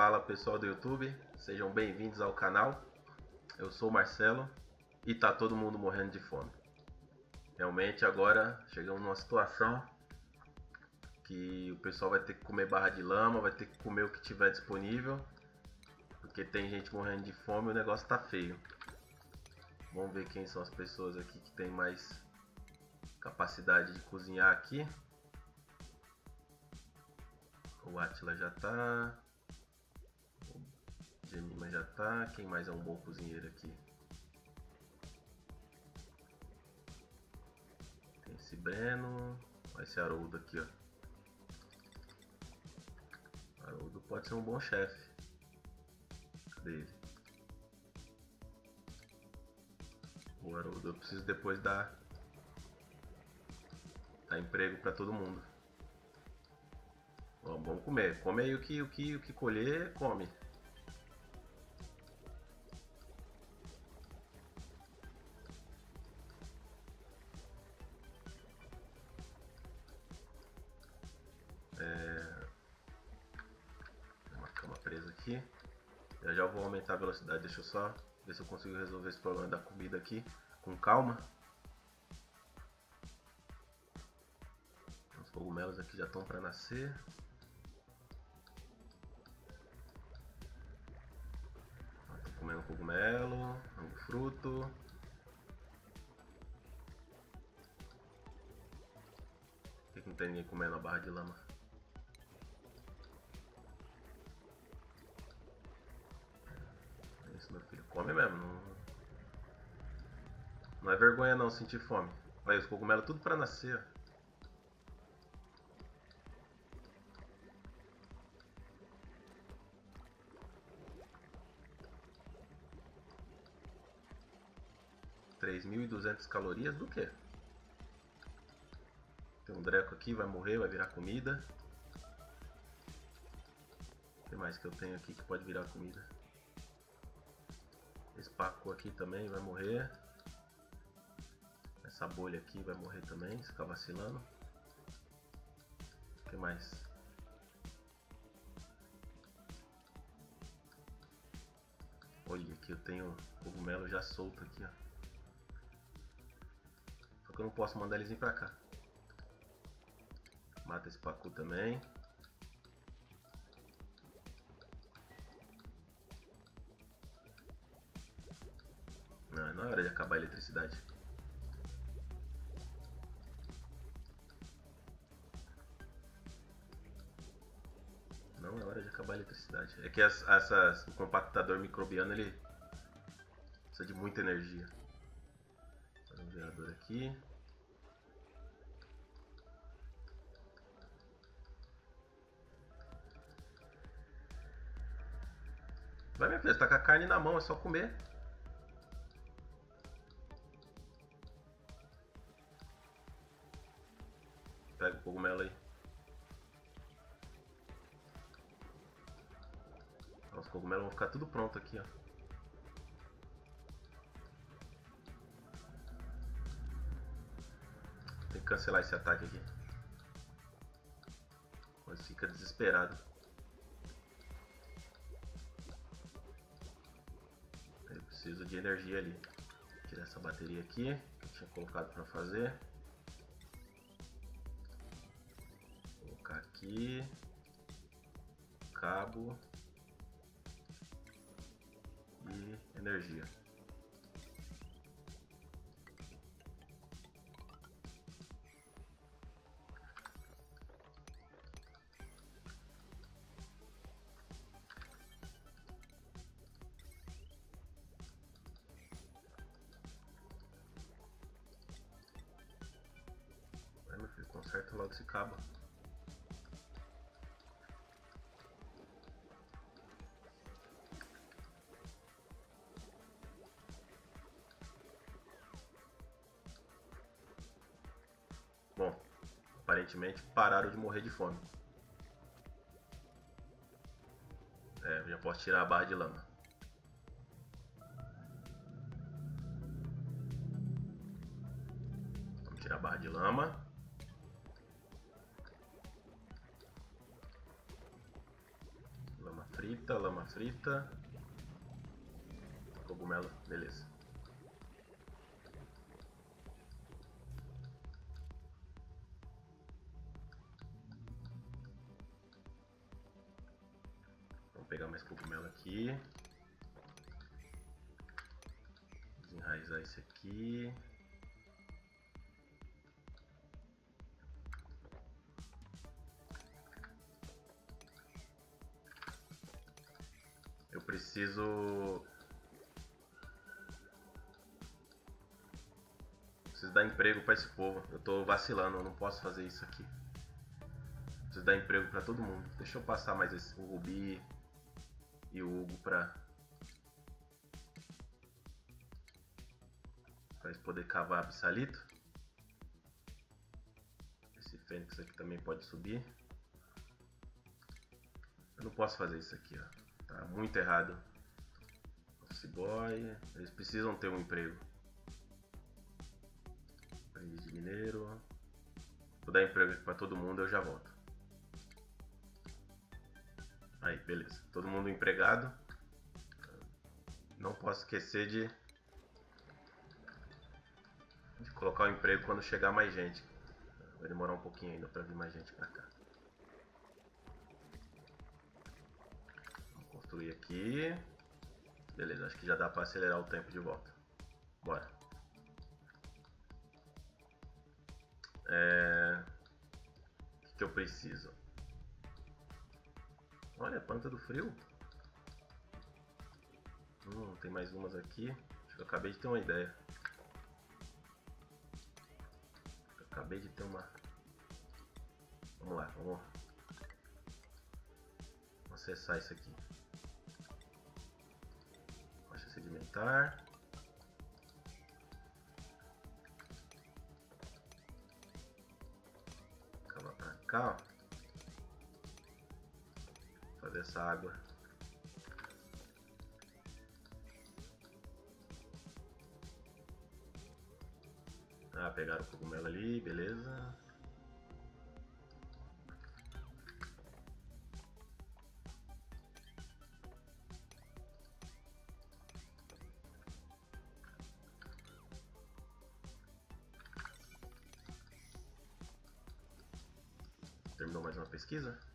Fala pessoal do YouTube, sejam bem-vindos ao canal. Eu sou o Marcelo e tá todo mundo morrendo de fome. Realmente agora chegamos numa situação que o pessoal vai ter que comer barra de lama, vai ter que comer o que tiver disponível, porque tem gente morrendo de fome e o negócio tá feio. Vamos ver quem são as pessoas aqui que tem mais capacidade de cozinhar aqui. O Atila já tá. O Gemima já tá. Quem mais é um bom cozinheiro aqui? Tem esse Breno. Esse Haroldo aqui, ó. Haroldo pode ser um bom chefe. Cadê ele? O Haroldo, eu preciso depois dar, dar emprego para todo mundo. Ó, vamos comer. Come aí o que, o que, o que colher, come. Aqui. Eu já vou aumentar a velocidade. Deixa eu só ver se eu consigo resolver esse problema da comida aqui com calma. Os cogumelos aqui já estão para nascer. Estou comendo cogumelo, um fruto. Por que não tem ninguém comendo a barra de lama? Meu filho. Come mesmo. Não, não é vergonha não sentir fome. Olha, os cogumelos tudo para nascer. Três mil e duzentas calorias do que? Tem um dreco aqui, vai morrer, vai virar comida. O que mais que eu tenho aqui que pode virar comida? Esse paco aqui também vai morrer. Essa bolha aqui vai morrer também, se ficar vacilando. O que mais? Olha, aqui eu tenho cogumelo já solto aqui, ó. Só que eu não posso mandar eles vir pra cá. Mata esse pacu também. Não, é hora de acabar a eletricidade. Não é hora de acabar a eletricidade. É que as, essas, o compactador microbiano ele precisa de muita energia. Um gerador aqui. Vai minha filha, você tá com a carne na mão, é só comer. Pega o cogumelo aí. Os cogumelos vão ficar tudo pronto aqui, ó. Tem que cancelar esse ataque aqui. Mas fica desesperado. Eu preciso de energia ali. Tirar essa bateria aqui que eu tinha colocado para fazer. Aqui. Cabo e energia. Vai meu filho, conserta logo esse cabo. Pararam de morrer de fome. É, já posso tirar a barra de lama. Vamos tirar a barra de lama. Lama frita, lama frita. Cogumelo, beleza. Aqui. Desenraizar esse aqui. Eu preciso. Preciso dar emprego para esse povo. Eu tô vacilando, eu não posso fazer isso aqui. Preciso dar emprego para todo mundo. Deixa eu passar mais esse, o Rubi e o Hugo. Pra eles poderem cavar absalito. Esse fênix aqui também pode subir. Eu não posso fazer isso aqui, ó. Tá muito errado. Office boy. Eles precisam ter um emprego. Aprendiz de mineiro. Vou dar emprego pra todo mundo, eu já volto. Aí, beleza. Todo mundo empregado. Não posso esquecer de, de colocar o emprego quando chegar mais gente. Vai demorar um pouquinho ainda para vir mais gente para cá. construir aqui. Beleza, acho que já dá para acelerar o tempo de volta. Bora. É... O que eu preciso? Olha, planta do frio. Hum, tem mais umas aqui. Acho que eu acabei de ter uma ideia. Eu acabei de ter uma... Vamos lá, vamos acessar isso aqui. sedimentar. Cavar pra cá, ó. Fazer essa água. Ah, pegaram o cogumelo ali, beleza. Terminou mais uma pesquisa?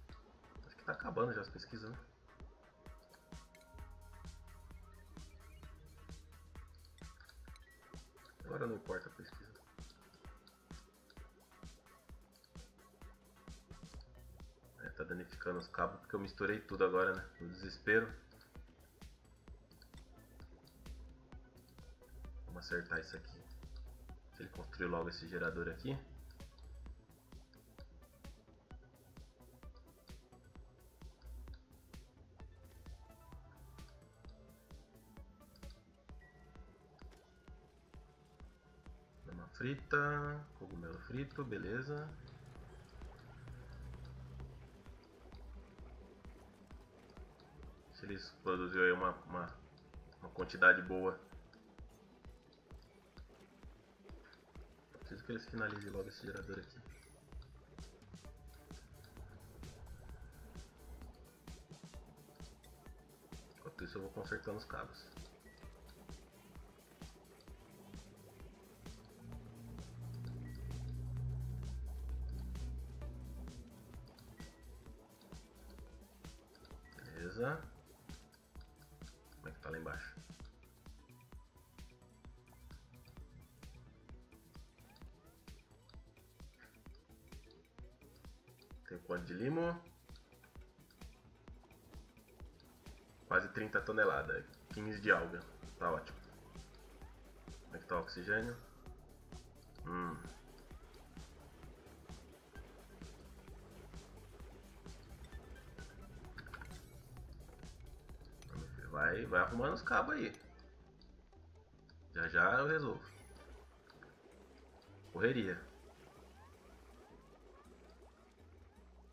Tá acabando já as pesquisas, né? Agora não importa a pesquisa. É, tá danificando os cabos porque eu misturei tudo agora, né? No desespero. Vamos acertar isso aqui. Ele construir logo esse gerador aqui. Cogumelo frito, beleza. Se eles produziram aí uma, uma, uma quantidade boa. Preciso que eles finalizem logo esse gerador aqui. Enquanto isso eu vou consertando os cabos. Beleza. Como é que tá lá embaixo? Tem quanto de limo? Quase 30 toneladas. 15 de alga. Tá ótimo. Como é que tá o oxigênio? Hum. Vai, vai arrumando os cabos aí. Já já eu resolvo. Correria.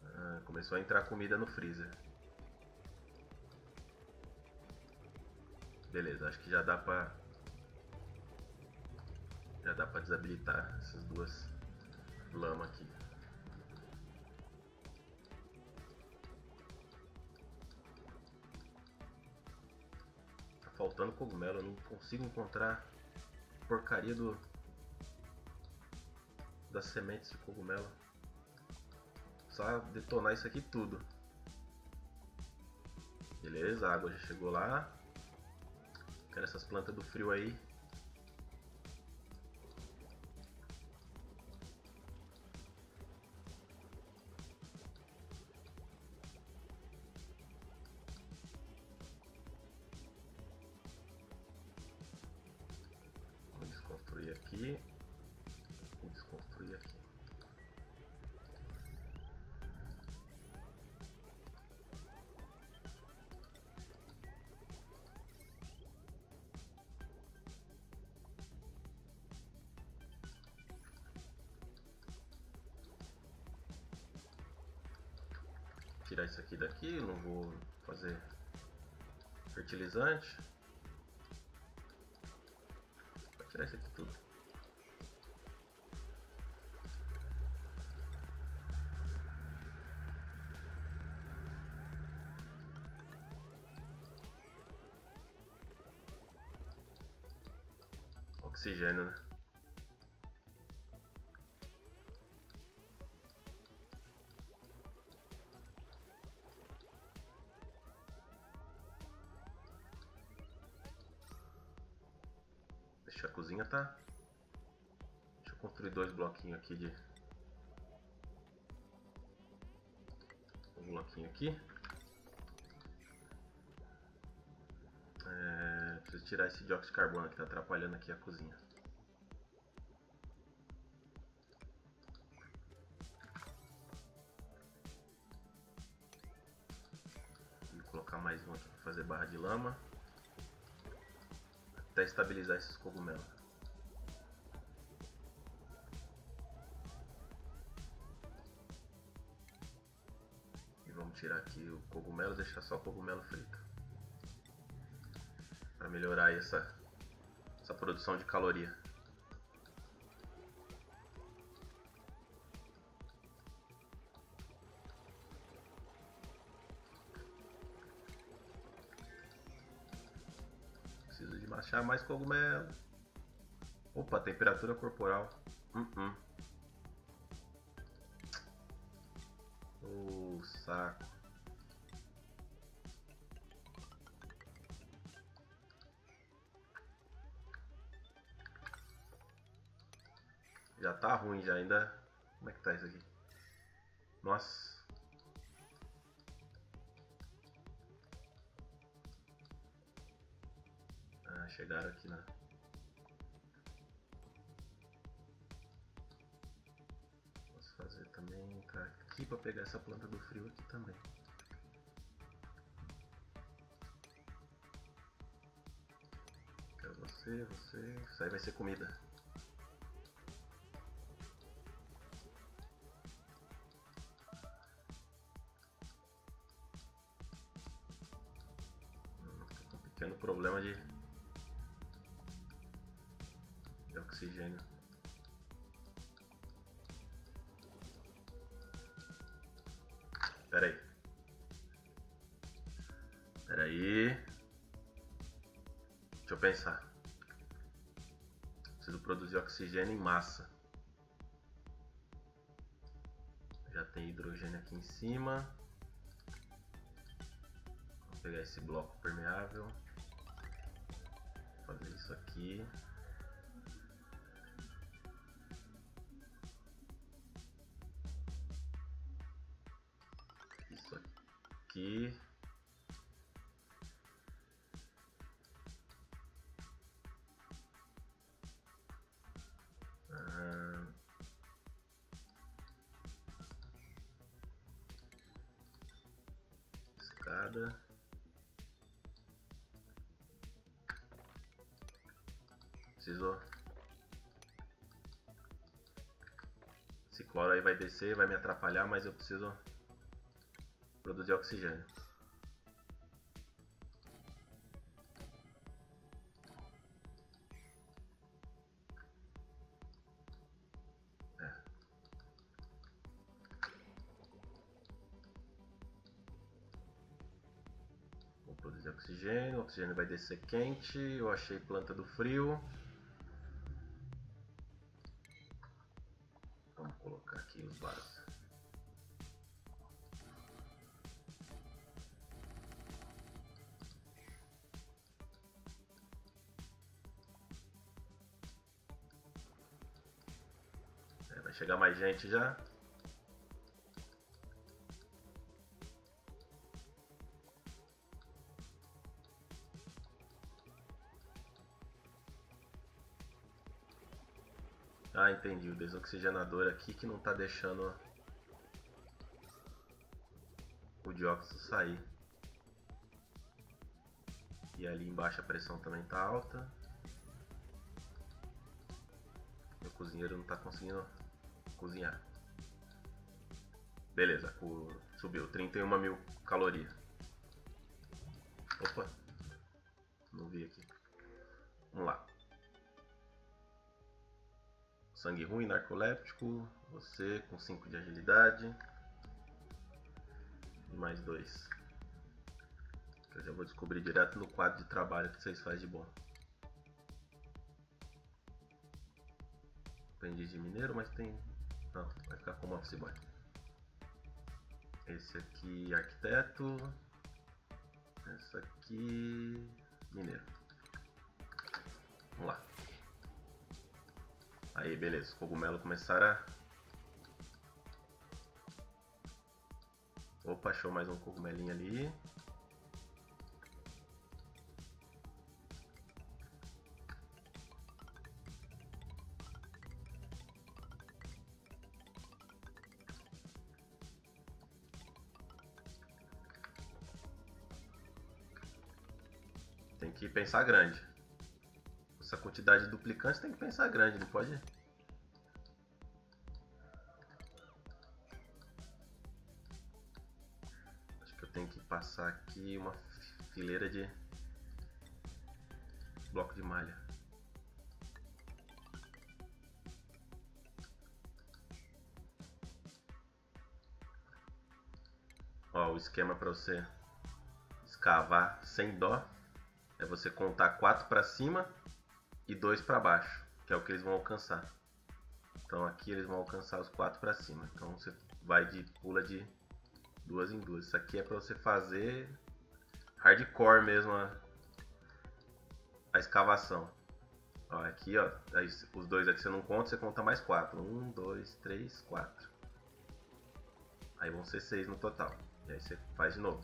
Ah, começou a entrar comida no freezer. Beleza, acho que já dá pra... Já dá pra desabilitar essas duas lamas aqui. Faltando cogumelo, eu não consigo encontrar porcaria do das sementes de cogumelo. Só detonar isso aqui tudo. Beleza, a água já chegou lá. Quero essas plantas do frio aí. Aqui. Vou desconstruir aqui. tirar isso aqui daqui, não vou fazer fertilizante. Vou tirar isso aqui tudo. Oxigênio, né? Deixa a cozinha tá. Deixa eu construir dois bloquinhos aqui de. Um bloquinho aqui. Tirar esse dióxido de carbono que tá atrapalhando aqui a cozinha. Vou colocar mais um aqui para fazer barra de lama até estabilizar esses cogumelos. Vamos tirar aqui o cogumelo deixar só o cogumelo frito. Melhorar essa, essa produção de caloria. Preciso de achar mais cogumelo. Opa, temperatura corporal. Uh -uh. Ruim já ainda. Como é que tá isso aqui? Nossa. Ah, chegaram aqui na. Posso fazer também entrar aqui para pegar essa planta do frio aqui também. Quero você, você. Isso aí vai ser comida. Pequeno problema de de oxigênio. Pera aí. Pera aí. Deixa eu pensar. Preciso produzir oxigênio em massa. Já tem hidrogênio aqui em cima. Vou pegar esse bloco permeável. Fazer isso aqui. Isso aqui. Vai descer, vai me atrapalhar, mas eu preciso produzir oxigênio. É. Oxigênio, o oxigênio vai descer quente. Eu achei planta do frio. Colocar aqui os vasos. É, vai chegar mais gente já. Entendi. O desoxigenador aqui que não tá deixando o dióxido sair. E ali embaixo a pressão também tá alta. O cozinheiro não tá conseguindo cozinhar. Beleza, subiu 31 mil calorias. Opa, não vi aqui. Vamos lá. Sangue ruim, narcoléptico. Você com 5 de agilidade. E mais 2. Eu já vou descobrir direto no quadro de trabalho que vocês fazem de bom. Aprendiz de mineiro, mas tem. Não, vai ficar como office boy. Esse aqui, arquiteto. Essa aqui, mineiro. Vamos lá. Aí, beleza. Os cogumelos começaram a... Opa, achou mais um cogumelinho ali. Tem que pensar grande quantidade de duplicantes tem que pensar grande, não pode? Acho que eu tenho que passar aqui uma fileira de bloco de malha. Ó, o esquema para você escavar sem dó é você contar 4 para cima e dois para baixo, que é o que eles vão alcançar. Então aqui eles vão alcançar os quatro para cima. Então você vai de pula de duas em duas. Isso aqui é para você fazer hardcore mesmo a, a escavação. Ó, aqui ó, aí, os dois aqui você não conta, você conta mais quatro. Um, dois, três, quatro. Aí vão ser seis no total. E aí você faz de novo.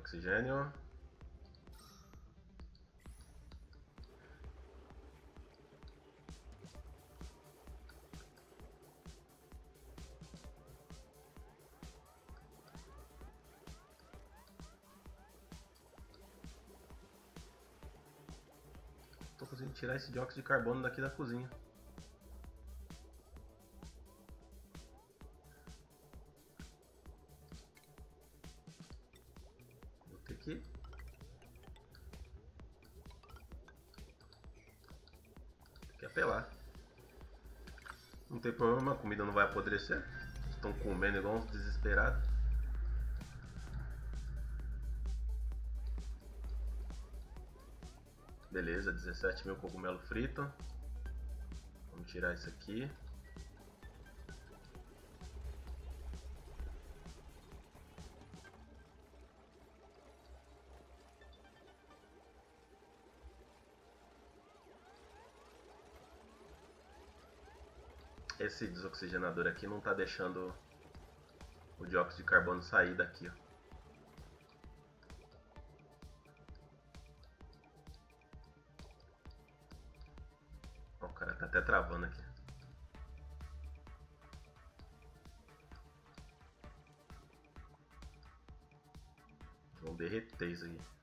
Oxigênio. Tô conseguindo tirar esse dióxido de carbono daqui da cozinha. Problema, a comida não vai apodrecer. Estão comendo igual uns desesperados. Beleza, 17 mil cogumelo frito. Vamos tirar isso aqui. Esse desoxigenador aqui não está deixando o dióxido de carbono sair daqui. Ó. ó. o cara tá até travando aqui. Vão derreter isso aqui.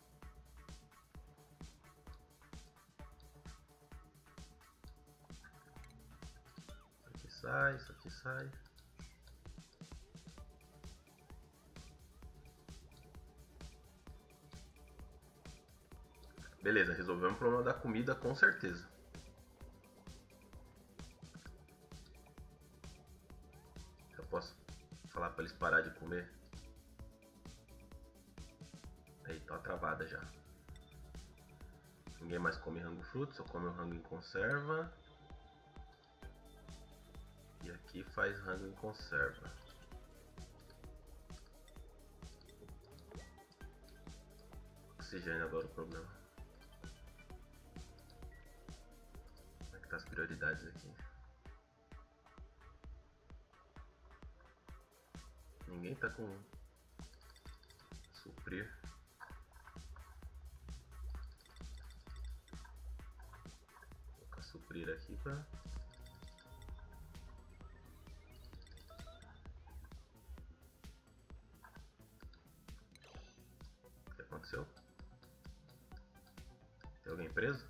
sai, isso aqui sai. Beleza, resolvemos o problema da comida com certeza. Eu posso falar para eles parar de comer? Aí, tá travada já. Ninguém mais come rango fruto, só come o rango em conserva. Aqui faz rango em conserva. Oxigênio agora o problema. Como é que tá as prioridades aqui? Ninguém tá com suprir. Vou suprir aqui para Tem alguém preso?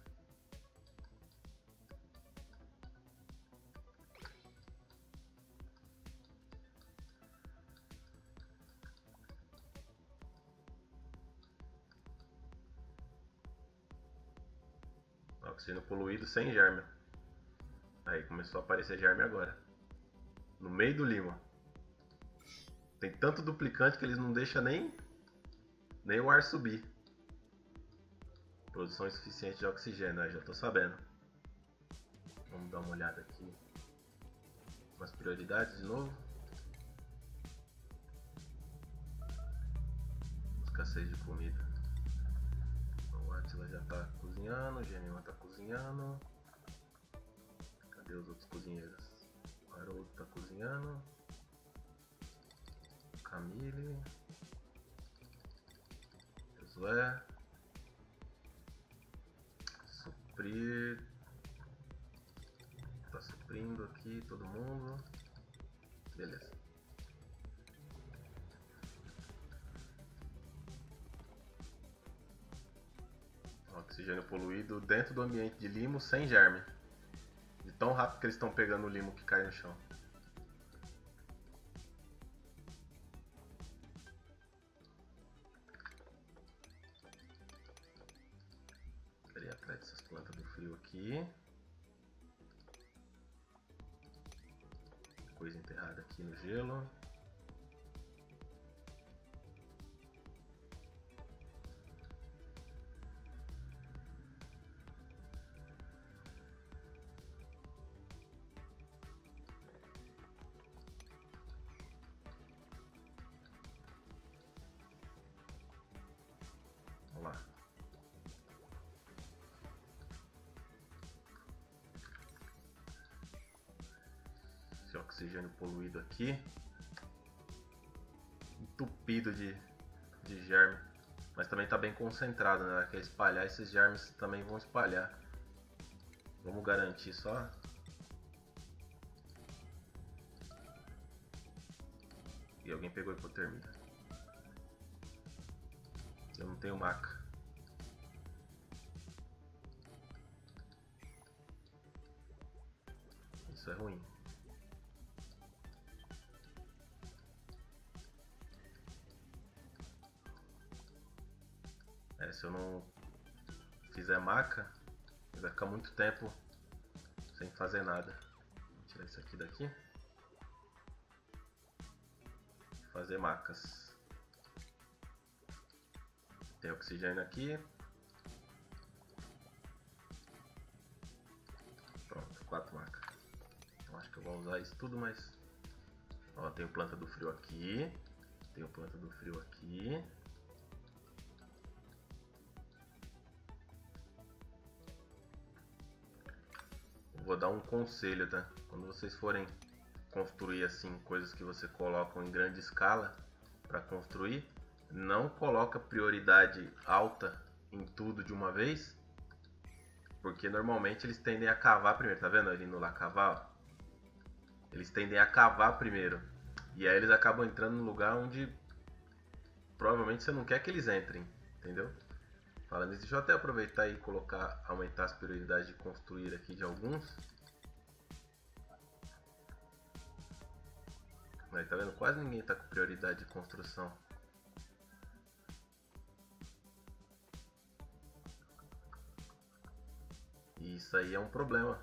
Oxigênio poluído sem germe. Aí começou a aparecer germe agora. No meio do limo. Tem tanto duplicante que eles não deixam nem, nem o ar subir. Produção insuficiente de oxigênio, aí já tô sabendo. Vamos dar uma olhada aqui. Umas prioridades de novo. Escassez de comida. O Atila já tá cozinhando, o Genima tá cozinhando. Cadê os outros cozinheiros? O Haroldo tá cozinhando. Camille. Josué. Suprir. Tá suprindo aqui todo mundo. Beleza. Oxigênio poluído dentro do ambiente de limo sem germe. De tão rápido que eles estão pegando o limo que cai no chão. Dessas plantas do frio aqui. Coisa enterrada aqui no gelo. Oxigênio poluído aqui. Entupido de, de germe. Mas também está bem concentrado, né? Quer espalhar esses germes também vão espalhar. Vamos garantir só. E alguém pegou hipotermia. Eu não tenho maca. Isso é ruim. É, se eu não fizer maca, vai ficar muito tempo sem fazer nada. Vou tirar isso aqui daqui. Fazer macas. Tem oxigênio aqui. Pronto, quatro macas. Eu acho que eu vou usar isso tudo, mas... Ó, tem planta do frio aqui. Tem planta do frio aqui. Vou dar um conselho, tá? Quando vocês forem construir assim coisas que você colocam em grande escala para construir, não coloca prioridade alta em tudo de uma vez, porque normalmente eles tendem a cavar primeiro, tá vendo ali no lá cavar? Eles tendem a cavar primeiro. E aí eles acabam entrando no lugar onde provavelmente você não quer que eles entrem, entendeu? Falando nisso, deixa eu até aproveitar e colocar, aumentar as prioridades de construir aqui de alguns. Aí, tá vendo? Quase ninguém está com prioridade de construção. isso aí é um problema.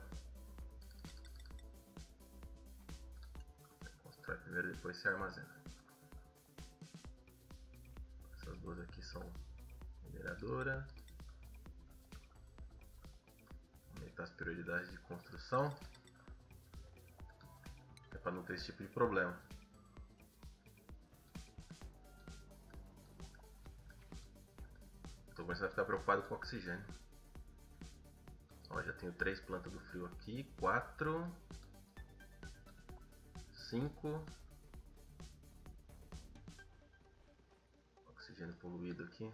Constrói primeiro, depois se armazena. Essas duas aqui são mineradora. Aumentar as prioridades de construção. É para não ter esse tipo de problema. Estou começando a ficar preocupado com oxigênio. Ó, já tenho três plantas do frio aqui, quatro, cinco. Oxigênio poluído aqui.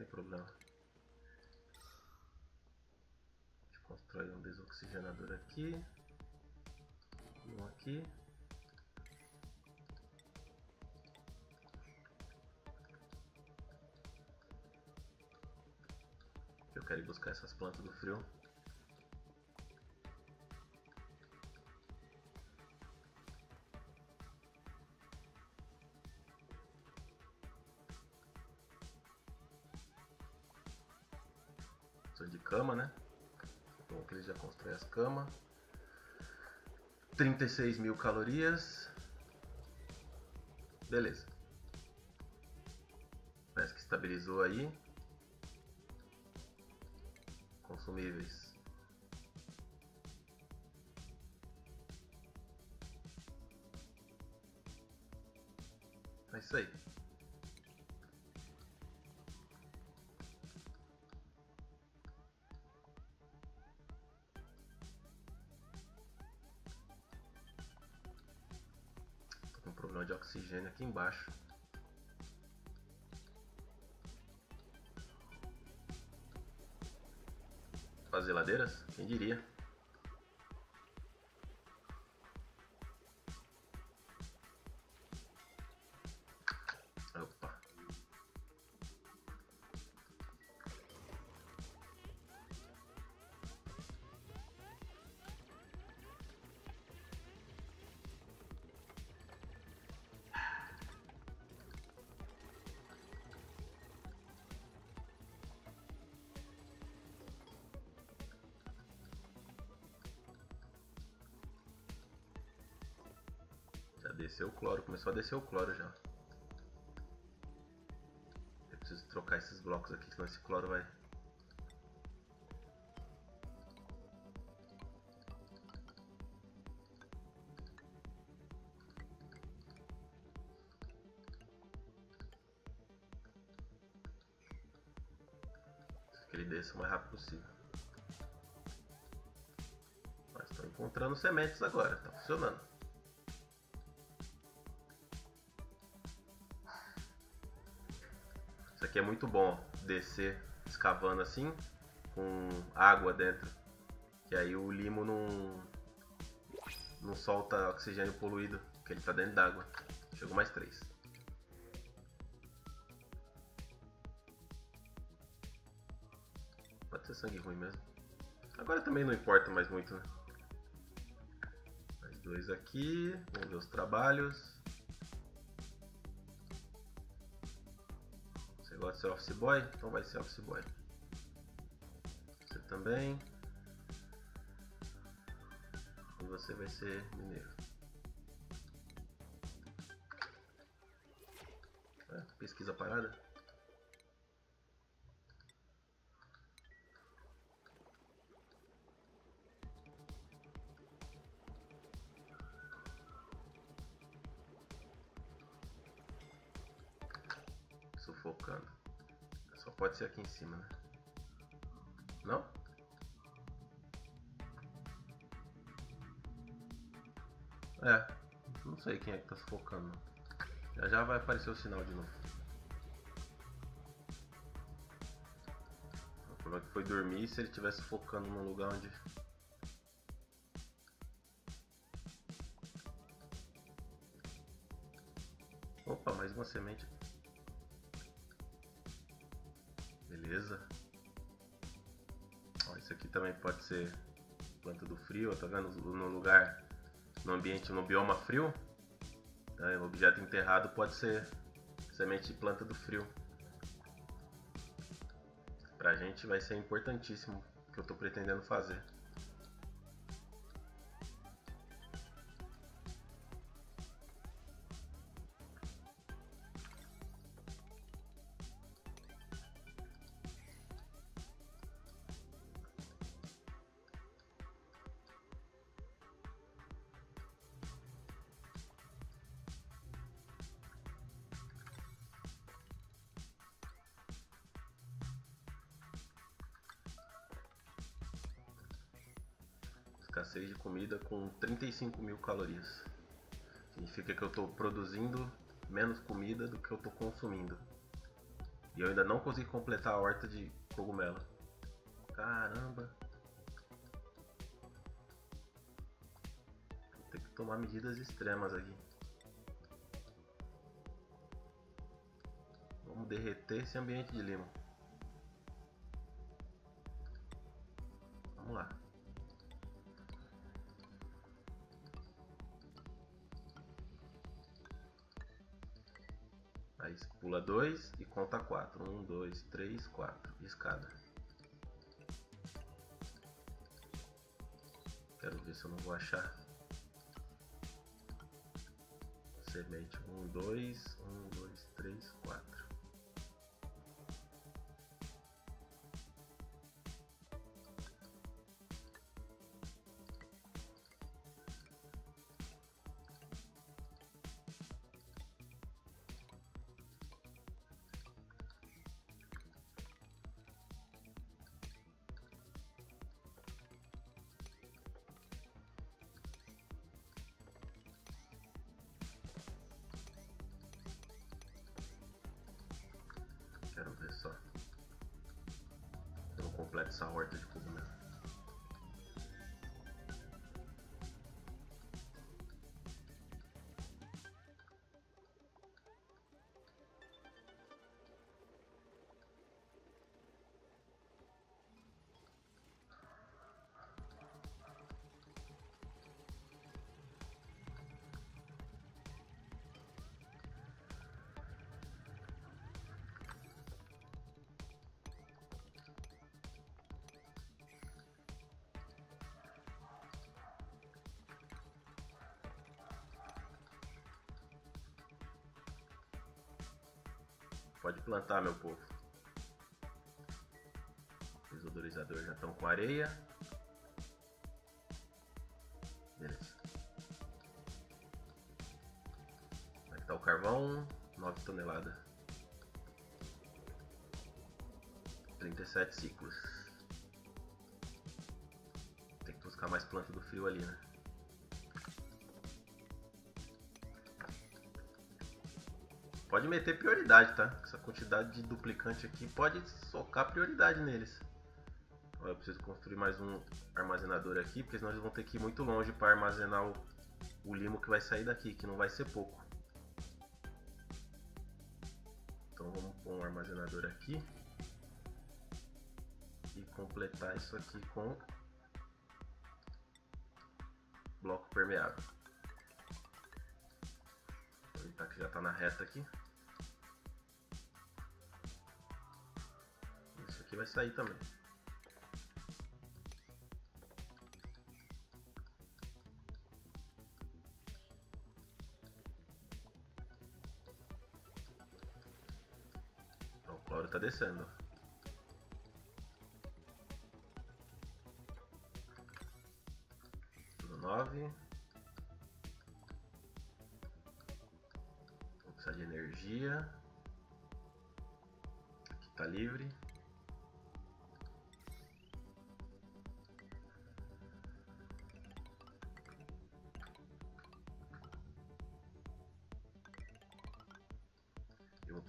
Tem problema. A gente constrói um desoxigenador aqui. Um aqui. Eu quero ir buscar essas plantas do frio. Cama, né? Bom que eles já constroem as camas. 36 mil calorias. Beleza. Parece que estabilizou aí consumíveis. É isso aí. Oxigênio aqui embaixo. As geladeiras? Quem diria? Já desceu o cloro, começou a descer o cloro já. Eu preciso trocar esses blocos aqui, senão esse cloro vai. Que ele desça o mais rápido possível. Mas estou encontrando sementes agora, tá funcionando. Muito bom, descer escavando assim, com água dentro. Que aí o limo não, não solta oxigênio poluído, que ele está dentro d'água. Chegou mais três. Pode ser sangue ruim mesmo. Agora também não importa mais muito, né? Mais dois aqui. Vamos ver os trabalhos. Gosta de ser office boy? Então vai ser office boy. Você também. E você vai ser mineiro. É, pesquisa parada. Ser aqui em cima, né? Não? É, não sei quem é que tá sufocando. Já já vai aparecer o sinal de novo. O problema que foi dormir se ele estivesse focando num lugar onde. Opa, mais uma semente. Beleza. Ó, isso aqui também pode ser planta do frio, tá vendo? No lugar, no ambiente, no bioma frio, né? o objeto enterrado pode ser semente de planta do frio. Pra gente vai ser importantíssimo que eu estou pretendendo fazer. Escassez de comida com 35 mil calorias. Significa que eu estou produzindo menos comida do que eu estou consumindo. E eu ainda não consegui completar a horta de cogumelo. Caramba! Vou ter que tomar medidas extremas aqui. Vamos derreter esse ambiente de limo. Pula 2 e conta 4. 1, 2, 3, 4. Escada. Quero ver se eu não vou achar. Semente. 1, 2, 1, 2, 3, 4. Só. Eu não completo essa horta de cogumelo. Pode plantar, meu povo. Os odorizadores já estão com areia. Beleza. Como é o carvão? 9 toneladas. 37 ciclos. Tem que buscar mais planta do frio ali, né? Pode meter prioridade, tá? Essa quantidade de duplicante aqui pode socar prioridade neles. Eu preciso construir mais um armazenador aqui, porque senão eles vão ter que ir muito longe para armazenar o, o limo que vai sair daqui, que não vai ser pouco. Então vamos pôr um armazenador aqui. E completar isso aqui com bloco permeável. Aproveitar que já está na reta aqui. Aqui vai sair também. O cloro está descendo. Nove. Vou precisar de energia. Aqui está livre.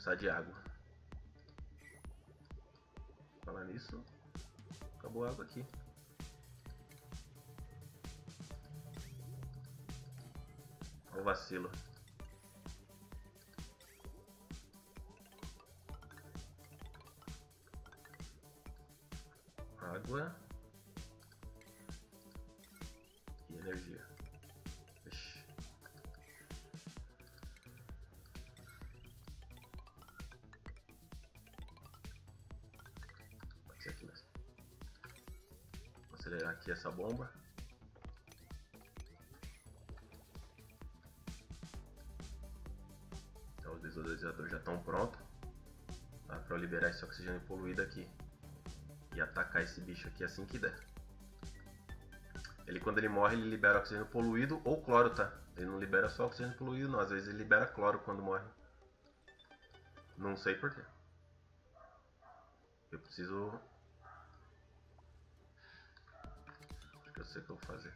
Precisar de água. Falar nisso, acabou a água aqui. Olha o vacilo. Água e energia. Aqui essa bomba. Então os desodorizadores já estão prontos. Tá? Para liberar esse oxigênio poluído aqui. E atacar esse bicho aqui assim que der. Ele quando ele morre ele libera oxigênio poluído ou cloro, tá? Ele não libera só oxigênio poluído não, às vezes ele libera cloro quando morre. Não sei porquê. Eu preciso sei que eu vou fazer.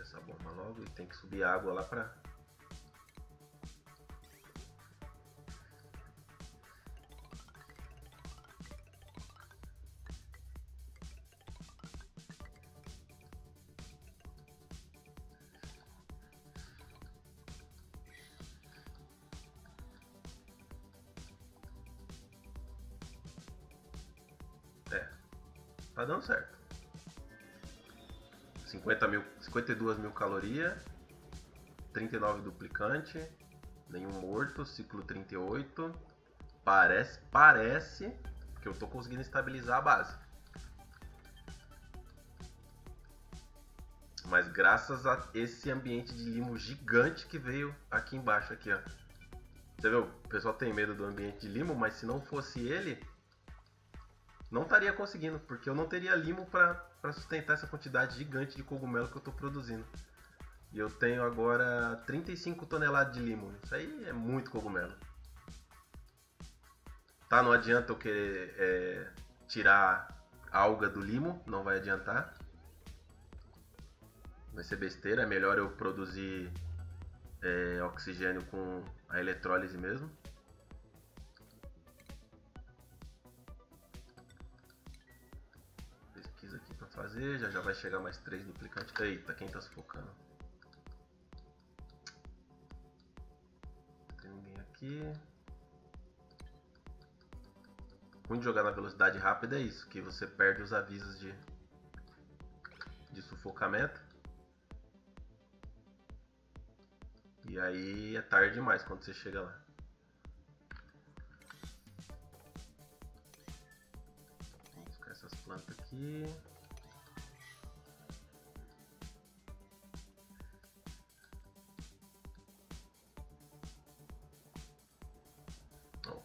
essa bomba logo e tem que subir água lá pra Tá dando certo. 50 mil, 52 mil calorias, 39 duplicante, nenhum morto, ciclo 38. Parece, parece que eu tô conseguindo estabilizar a base. Mas graças a esse ambiente de limo gigante que veio aqui embaixo aqui, ó. Você viu? O pessoal tem medo do ambiente de limo, mas se não fosse ele, não estaria conseguindo, porque eu não teria limo para sustentar essa quantidade gigante de cogumelo que eu estou produzindo. E eu tenho agora 35 toneladas de limo. Isso aí é muito cogumelo. Tá, não adianta eu querer é, tirar alga do limo, não vai adiantar. Vai ser besteira, é melhor eu produzir é, oxigênio com a eletrólise mesmo. Fazer, já já vai chegar mais três duplicantes. Eita, quem tá sufocando? Não tem ninguém aqui. Ruim de jogar na velocidade rápida é isso, que você perde os avisos de, de sufocamento. E aí é tarde demais quando você chega lá. Vamos buscar essas plantas aqui.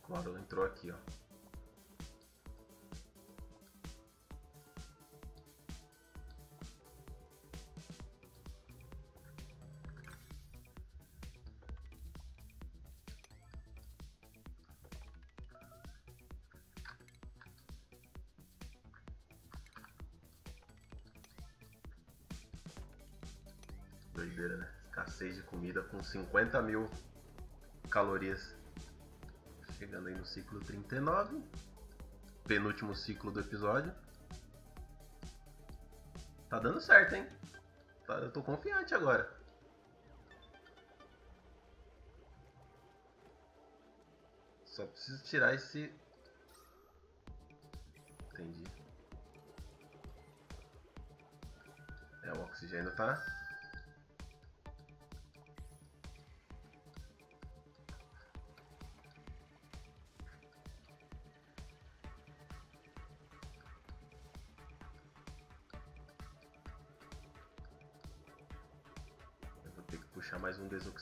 Claro, entrou aqui, ó. Doideira, né? Escassez de comida com 50 mil calorias. Chegando aí no ciclo 39. Penúltimo ciclo do episódio. Tá dando certo, hein? Tá, eu tô confiante agora. Só preciso tirar esse. Entendi. É, o oxigênio tá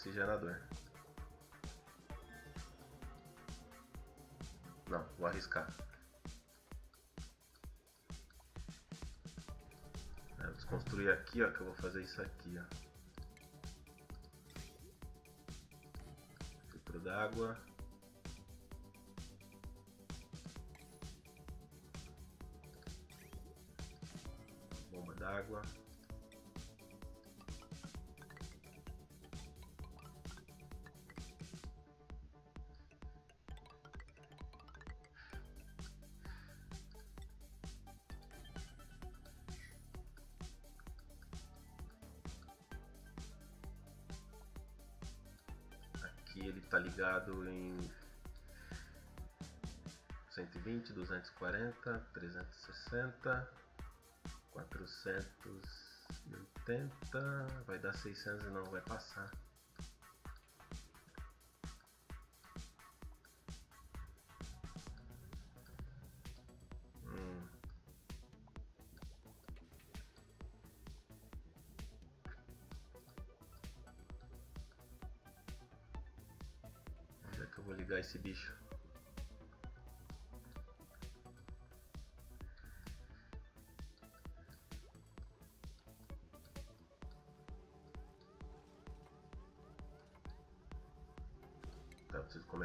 mais desoxigenador. Não, vou arriscar. É, vou desconstruir aqui, ó, que eu vou fazer isso aqui, ó. Filtro d'água. Bomba d'água. Ligado em 120, 240, 360, 480, vai dar 600 e não vai passar.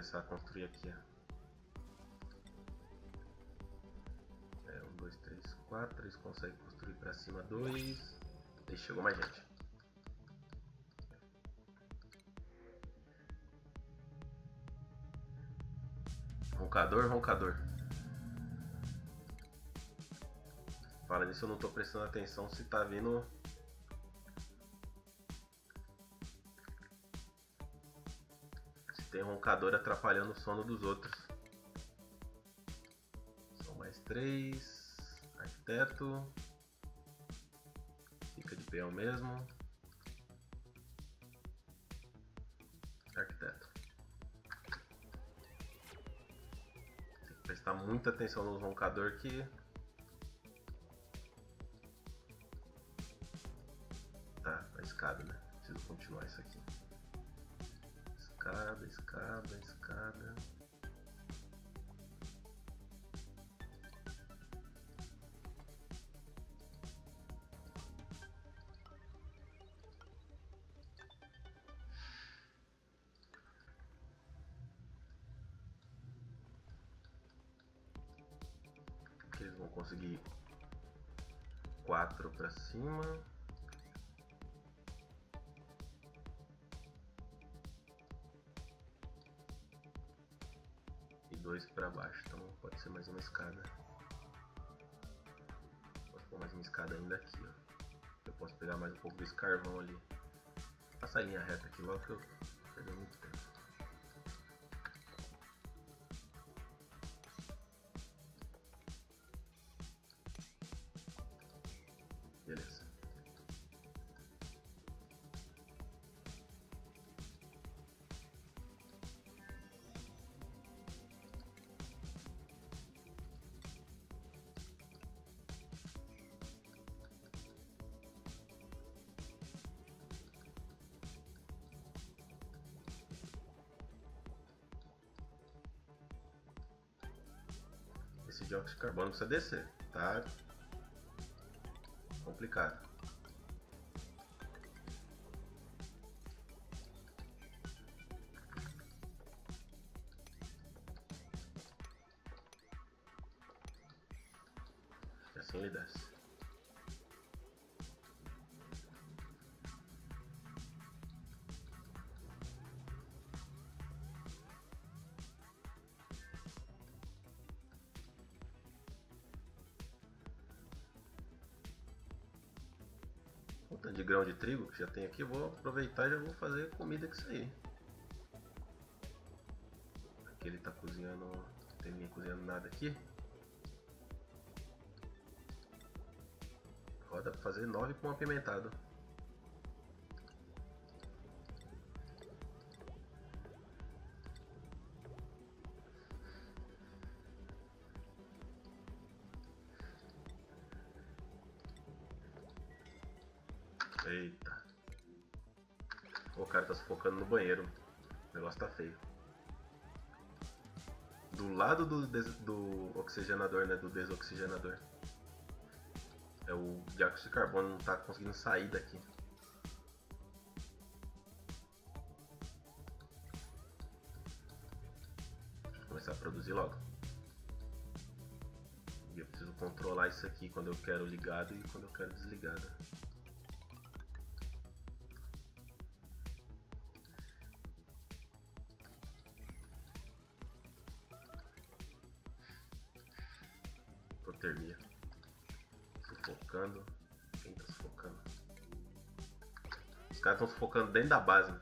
Começar a construir aqui, ó. É, um, dois, três, quatro. Eles conseguem construir pra cima dois. E chegou mais gente. Roncador, roncador. Fala nisso, eu não tô prestando atenção se tá vindo. Roncador atrapalhando o sono dos outros. São mais três. Arquiteto. Fica de peão mesmo. Arquiteto. Tem que prestar muita atenção no roncador que Tá, a escada, né? Preciso continuar isso aqui. Escada, escada, escada. Eles vão conseguir quatro pra cima. E dois para baixo, então pode ser mais uma escada. Posso pôr mais uma escada ainda aqui, ó. Eu posso pegar mais um pouco desse carvão ali. Passar a linha reta aqui logo que eu perdi muito tempo. Dióxido de carbono precisa descer, tá? Complicado. Grão de trigo que já tem aqui, vou aproveitar e já vou fazer comida com isso aí. Aqui ele tá cozinhando, não tem ninguém cozinhando nada aqui. Ó, dá pra fazer nove com apimentado. Tá sufocando no banheiro. O negócio tá feio. Do lado do, do oxigenador, né? Do desoxigenador. É o dióxido de carbono não tá conseguindo sair daqui. Eu começar a produzir logo. E eu preciso controlar isso aqui quando eu quero ligado e quando eu quero desligado. Dentro da base.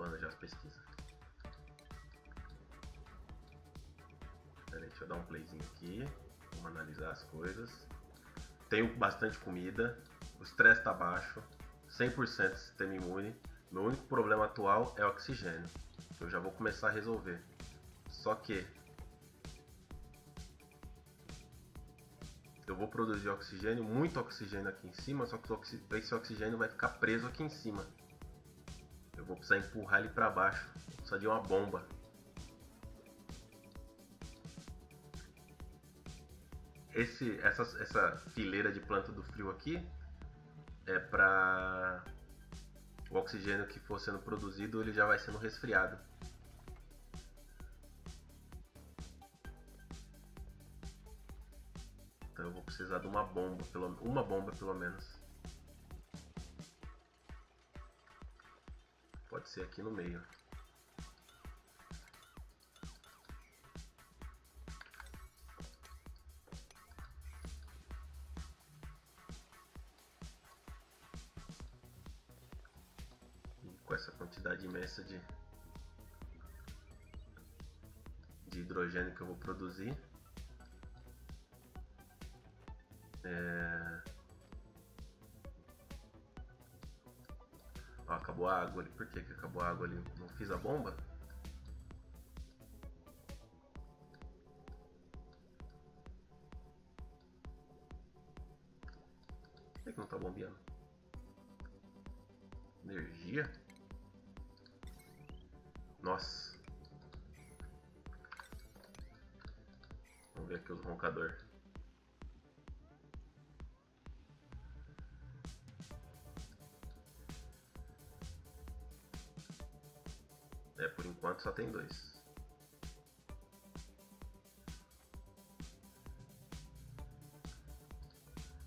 Acabando já as pesquisas. Pera aí, deixa eu dar um playzinho aqui. Vamos analisar as coisas. Tenho bastante comida. O estresse está baixo. 100% sistema imune. Meu único problema atual é oxigênio. Eu já vou começar a resolver. Só que eu vou produzir oxigênio, muito oxigênio aqui em cima, só que esse oxigênio vai ficar preso aqui em cima. Vou precisar empurrar ele para baixo. Precisar de uma bomba. Esse, essa, essa fileira de planta do frio aqui é para o oxigênio que for sendo produzido ele já vai sendo resfriado. Então eu vou precisar de uma bomba, pelo, uma bomba pelo menos. Ser aqui no meio. E com essa quantidade imensa de, de hidrogênio que eu vou produzir. É... acabou a água ali. Por que, que acabou a água ali? Não fiz a bomba? Só tem dois.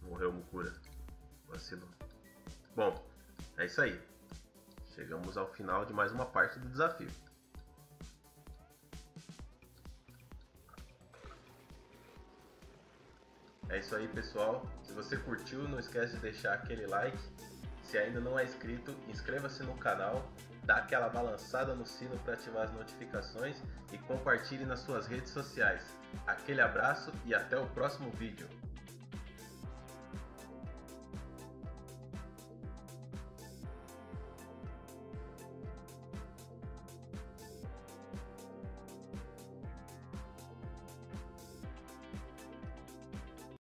Morreu Mukura. Vacilou. Bom, é isso aí. Chegamos ao final de mais uma parte do desafio. É isso aí, pessoal. Se você curtiu, não esquece de deixar aquele like. Se ainda não é inscrito, inscreva-se no canal dá aquela balançada no sino para ativar as notificações e compartilhe nas suas redes sociais. Aquele abraço e até o próximo vídeo.